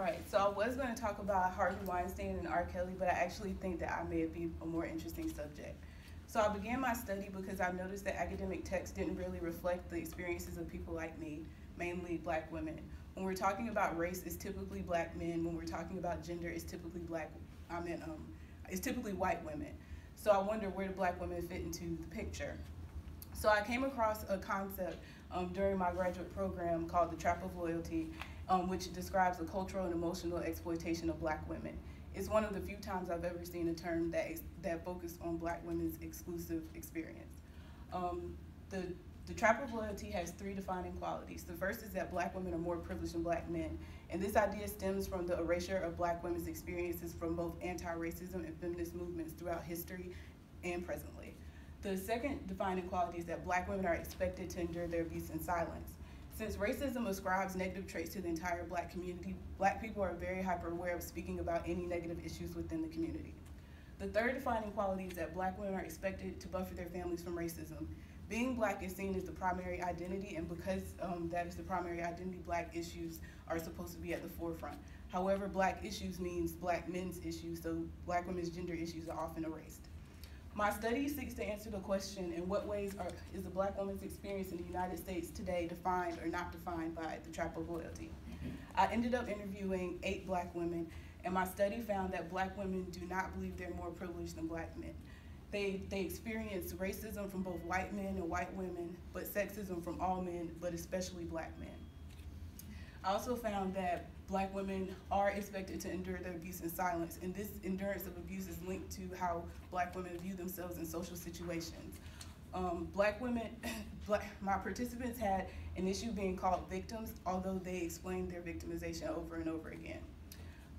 All right, so I was going to talk about Harvey Weinstein and R. Kelly, but I actually think that I may be a more interesting subject. So I began my study because I noticed that academic texts didn't really reflect the experiences of people like me, mainly black women. When we're talking about race, it's typically black men. When we're talking about gender, it's typically black, I mean, um, it's typically white women. So I wonder where do black women fit into the picture. So I came across a concept um, during my graduate program called the Trap of Loyalty, um, which describes the cultural and emotional exploitation of black women. It's one of the few times I've ever seen a term that, that focused on black women's exclusive experience. Um, the, the trap of loyalty has three defining qualities. The first is that black women are more privileged than black men. And this idea stems from the erasure of black women's experiences from both anti-racism and feminist movements throughout history and presently. The second defining quality is that black women are expected to endure their abuse in silence. Since racism ascribes negative traits to the entire black community, black people are very hyper aware of speaking about any negative issues within the community. The third defining quality is that black women are expected to buffer their families from racism. Being black is seen as the primary identity, and because um, that is the primary identity, black issues are supposed to be at the forefront. However, black issues means black men's issues, so black women's gender issues are often erased. My study seeks to answer the question, in what ways are, is the black woman's experience in the United States today defined or not defined by the trap of loyalty? I ended up interviewing eight black women, and my study found that black women do not believe they're more privileged than black men. They, they experience racism from both white men and white women, but sexism from all men, but especially black men. I also found that black women are expected to endure their abuse in silence, and this endurance of abuse is linked to how black women view themselves in social situations. Um, black women, black, my participants had an issue being called victims, although they explained their victimization over and over again.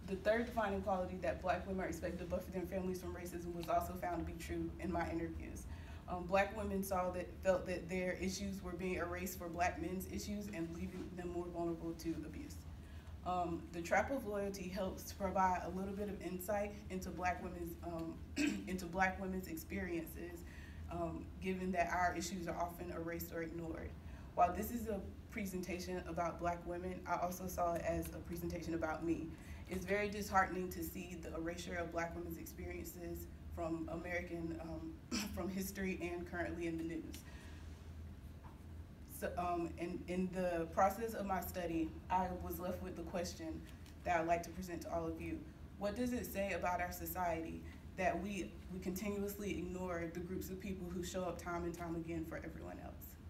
The third defining quality that black women are expected to buffer their families from racism was also found to be true in my interviews. Um, black women saw that felt that their issues were being erased for black men's issues and leaving them more vulnerable to abuse. Um, the trap of loyalty helps provide a little bit of insight into black women's um, into black women's experiences, um, given that our issues are often erased or ignored. While this is a presentation about black women, I also saw it as a presentation about me. It's very disheartening to see the erasure of black women's experiences from American, um, from history and currently in the news. So, um, in, in the process of my study, I was left with the question that I'd like to present to all of you. What does it say about our society that we, we continuously ignore the groups of people who show up time and time again for everyone else?